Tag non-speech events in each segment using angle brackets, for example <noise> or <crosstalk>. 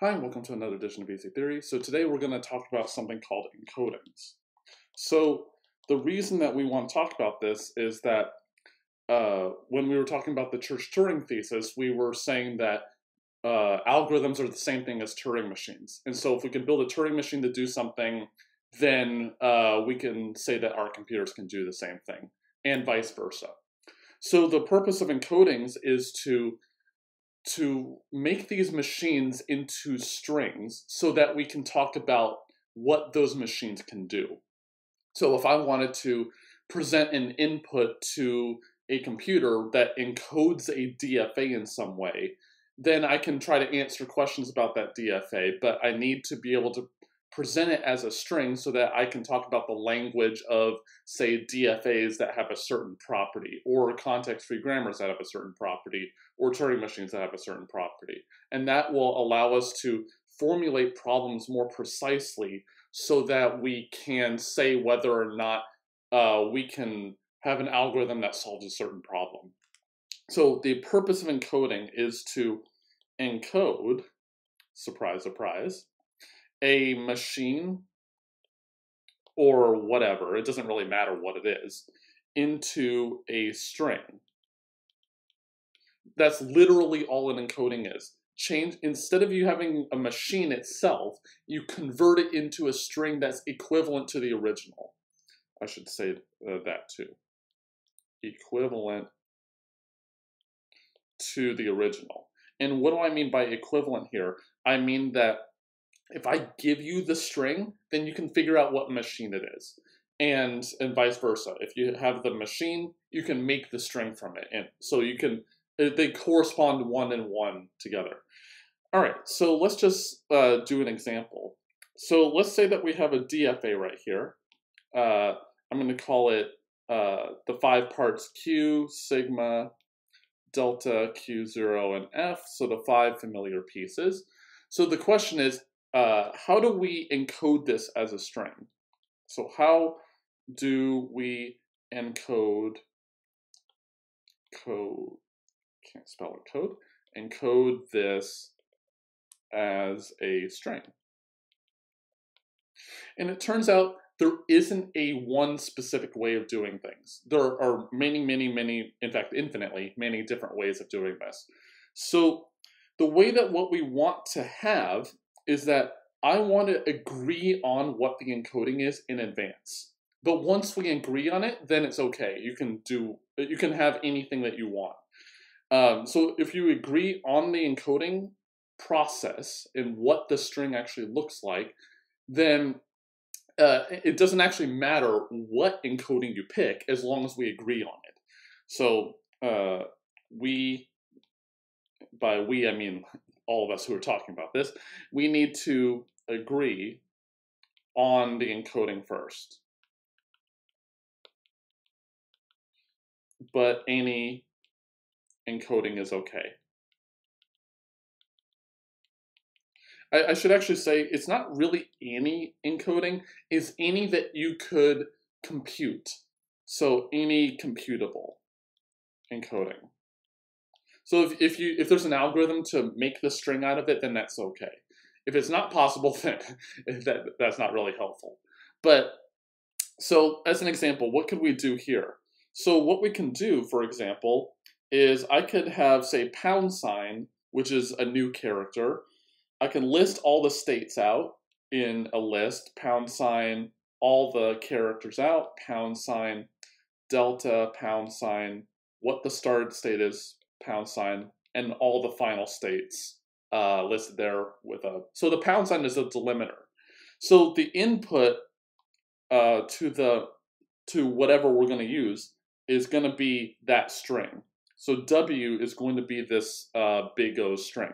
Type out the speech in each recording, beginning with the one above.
Hi, and welcome to another edition of Easy Theory. So today we're going to talk about something called encodings. So the reason that we want to talk about this is that uh, when we were talking about the Church-Turing thesis, we were saying that uh, algorithms are the same thing as Turing machines. And so if we can build a Turing machine to do something, then uh, we can say that our computers can do the same thing, and vice versa. So the purpose of encodings is to to make these machines into strings so that we can talk about what those machines can do. So if I wanted to present an input to a computer that encodes a DFA in some way, then I can try to answer questions about that DFA, but I need to be able to present it as a string so that I can talk about the language of, say, DFAs that have a certain property, or context-free grammars that have a certain property, or Turing machines that have a certain property. And that will allow us to formulate problems more precisely so that we can say whether or not uh, we can have an algorithm that solves a certain problem. So the purpose of encoding is to encode, surprise, surprise, a machine or whatever, it doesn't really matter what it is, into a string. That's literally all an encoding is. Change instead of you having a machine itself, you convert it into a string that's equivalent to the original. I should say uh, that too. Equivalent to the original. And what do I mean by equivalent here? I mean that if I give you the string, then you can figure out what machine it is. And, and vice versa. If you have the machine, you can make the string from it. And so you can, they correspond one and one together. All right, so let's just uh, do an example. So let's say that we have a DFA right here. Uh, I'm going to call it uh, the five parts Q, sigma, delta, Q0, and F, so the five familiar pieces. So the question is, uh, how do we encode this as a string? So how do we encode code, can't spell it code, encode this as a string? And it turns out there isn't a one specific way of doing things. There are many, many, many, in fact, infinitely many different ways of doing this. So the way that what we want to have is that I want to agree on what the encoding is in advance. But once we agree on it, then it's okay. You can do, you can have anything that you want. Um, so if you agree on the encoding process and what the string actually looks like, then uh, it doesn't actually matter what encoding you pick as long as we agree on it. So uh, we, by we I mean all of us who are talking about this, we need to agree on the encoding first. But any encoding is okay. I, I should actually say it's not really any encoding, it's any that you could compute. So any computable encoding. So if, if you if there's an algorithm to make the string out of it, then that's okay. If it's not possible, <laughs> then that, that's not really helpful. But so as an example, what could we do here? So what we can do, for example, is I could have, say, pound sign, which is a new character. I can list all the states out in a list, pound sign, all the characters out, pound sign, delta, pound sign, what the start state is, pound sign, and all the final states uh, listed there with a. So the pound sign is a delimiter. So the input uh, to the to whatever we're going to use is going to be that string. So W is going to be this uh, big O string.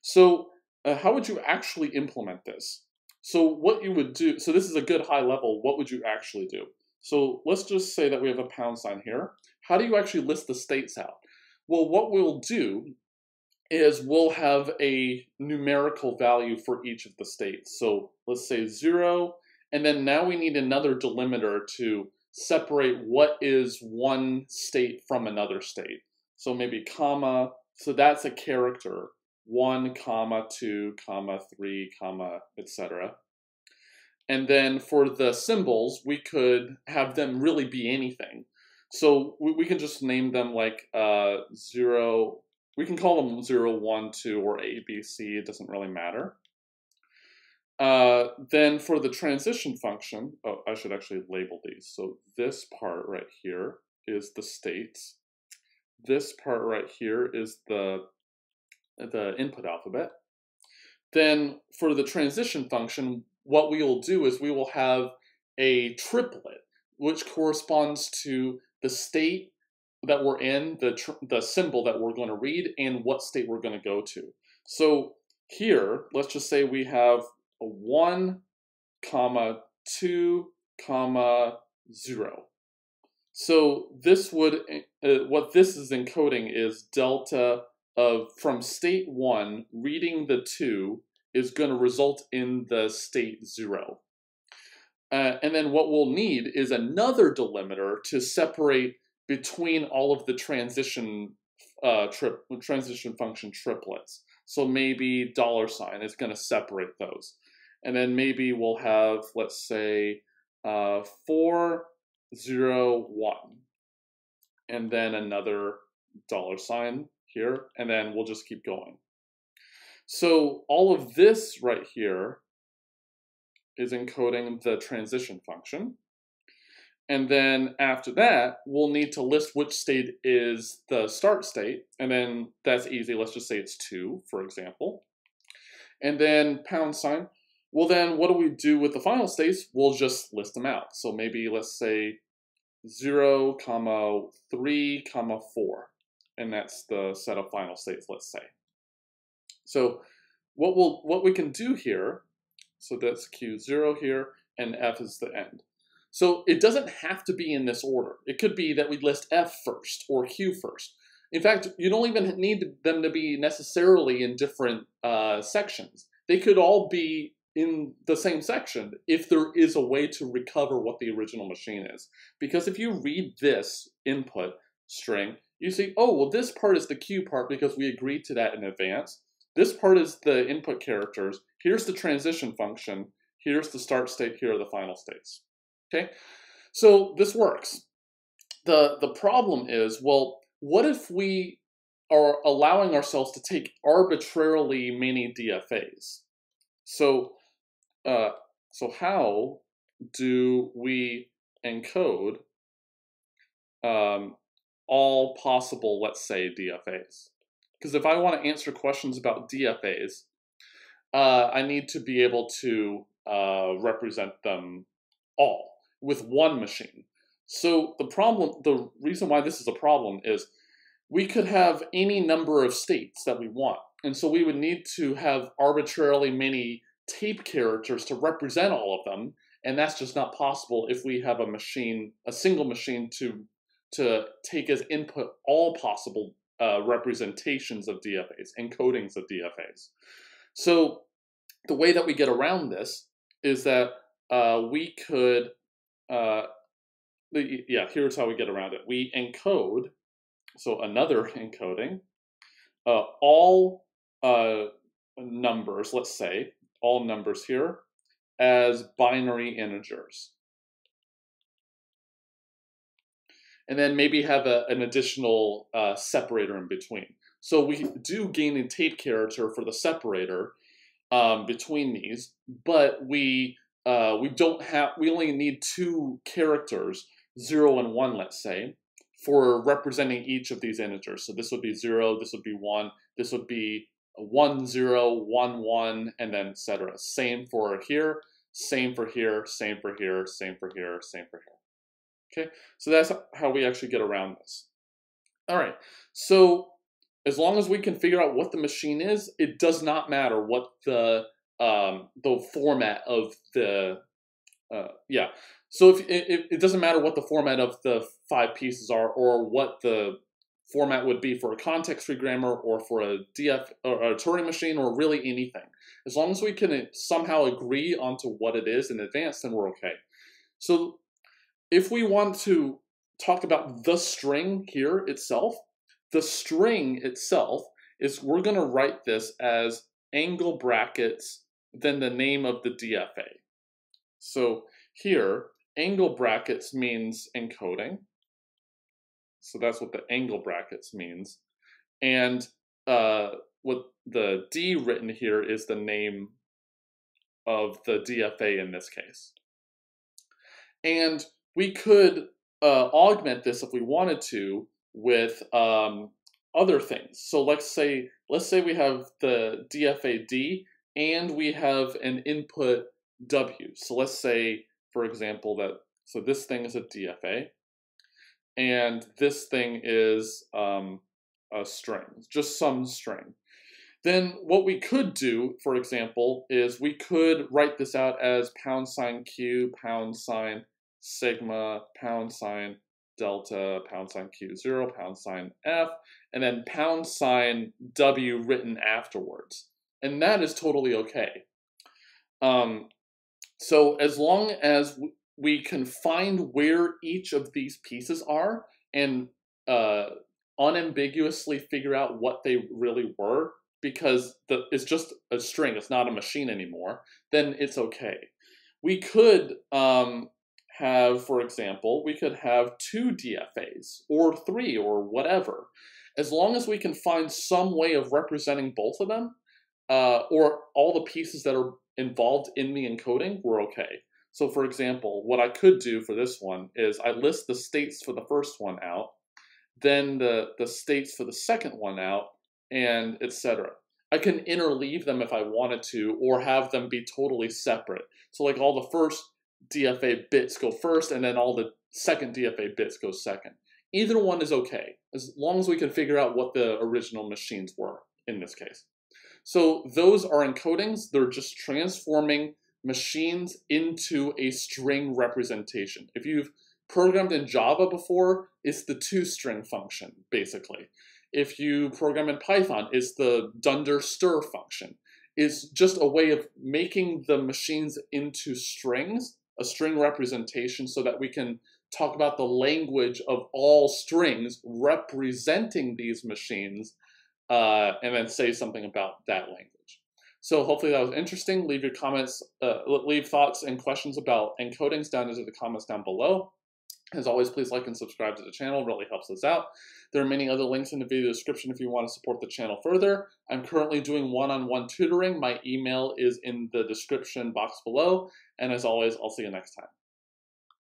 So uh, how would you actually implement this? So what you would do, so this is a good high level, what would you actually do? So let's just say that we have a pound sign here. How do you actually list the states out? Well, what we'll do is we'll have a numerical value for each of the states. So let's say zero, and then now we need another delimiter to separate what is one state from another state. So maybe comma, so that's a character. 1, comma 2, comma 3, comma, etc. And then for the symbols, we could have them really be anything. So we, we can just name them like uh, 0, we can call them zero, one, two, or A, B, C, it doesn't really matter. Uh, then for the transition function, oh, I should actually label these. So this part right here is the states. This part right here is the, the input alphabet. Then for the transition function, what we will do is we will have a triplet, which corresponds to the state that we're in, the, the symbol that we're going to read, and what state we're going to go to. So here, let's just say we have a 1, comma, 2, comma, 0. So this would, uh, what this is encoding is delta of, from state 1, reading the 2 is going to result in the state 0. Uh, and then what we'll need is another delimiter to separate between all of the transition uh, trip transition function triplets. So maybe dollar sign is going to separate those. And then maybe we'll have, let's say, uh, 4, 0, 1. And then another dollar sign here. And then we'll just keep going. So all of this right here is encoding the transition function. And then after that, we'll need to list which state is the start state. And then that's easy. Let's just say it's 2, for example. And then pound sign. Well, then what do we do with the final states? We'll just list them out. So maybe let's say 0, comma 3, comma 4. And that's the set of final states, let's say. So what we'll what we can do here, so that's Q0 here, and F is the end. So it doesn't have to be in this order. It could be that we list F first or Q first. In fact, you don't even need them to be necessarily in different uh, sections. They could all be in the same section if there is a way to recover what the original machine is. Because if you read this input string, you see, oh, well, this part is the Q part because we agreed to that in advance. This part is the input characters. Here's the transition function. Here's the start state. Here are the final states. Okay, so this works. The, the problem is, well, what if we are allowing ourselves to take arbitrarily many DFAs? So, uh, so how do we encode um, all possible, let's say, DFAs? Because if I want to answer questions about DFAs, uh, I need to be able to uh, represent them all with one machine. So the problem, the reason why this is a problem is we could have any number of states that we want. And so we would need to have arbitrarily many tape characters to represent all of them. And that's just not possible if we have a machine, a single machine to, to take as input all possible uh, representations of DFAs, encodings of DFAs. So the way that we get around this is that uh, we could, uh, yeah, here's how we get around it. We encode, so another <laughs> encoding, uh, all uh, numbers, let's say, all numbers here, as binary integers. and then maybe have a, an additional uh, separator in between. So we do gain a tape character for the separator um, between these, but we uh, we don't have we only need two characters, zero and one, let's say, for representing each of these integers. So this would be zero, this would be one, this would be one zero, one one, and then etc. Same for here, same for here, same for here, same for here, same for here. Okay, so that's how we actually get around this. All right, so as long as we can figure out what the machine is, it does not matter what the um, the format of the uh, yeah. So if it, it doesn't matter what the format of the five pieces are, or what the format would be for a context-free grammar, or for a DF or a Turing machine, or really anything. As long as we can somehow agree onto what it is in advance, then we're okay. So if we want to talk about the string here itself, the string itself is we're going to write this as angle brackets, then the name of the DFA. So here, angle brackets means encoding. So that's what the angle brackets means. And uh, what the D written here is the name of the DFA in this case. And we could uh, augment this if we wanted to with um, other things. So let's say let's say we have the DFA D and we have an input W. So let's say, for example, that so this thing is a DFA, and this thing is um, a string, just some string. Then what we could do, for example, is we could write this out as pound sign Q, pound sign sigma, pound sign delta, pound sign Q0, pound sign F, and then pound sign W written afterwards. And that is totally okay. Um, so as long as we can find where each of these pieces are and uh, unambiguously figure out what they really were, because the, it's just a string, it's not a machine anymore, then it's okay. We could um, have, for example, we could have two DFAs or three or whatever. As long as we can find some way of representing both of them uh, or all the pieces that are involved in the encoding, we're okay. So for example, what I could do for this one is I list the states for the first one out, then the, the states for the second one out, and etc. I can interleave them if I wanted to, or have them be totally separate. So like all the first DFA bits go first, and then all the second DFA bits go second. Either one is okay, as long as we can figure out what the original machines were in this case. So those are encodings. They're just transforming machines into a string representation. If you've programmed in Java before, it's the toString function, basically. If you program in Python, it's the dunder stir function. It's just a way of making the machines into strings, a string representation, so that we can talk about the language of all strings representing these machines, uh, and then say something about that language. So hopefully that was interesting. Leave your comments, uh, leave thoughts and questions about encodings down into the comments down below. As always, please like and subscribe to the channel. It really helps us out. There are many other links in the video description if you want to support the channel further. I'm currently doing one-on-one -on -one tutoring. My email is in the description box below. And as always, I'll see you next time.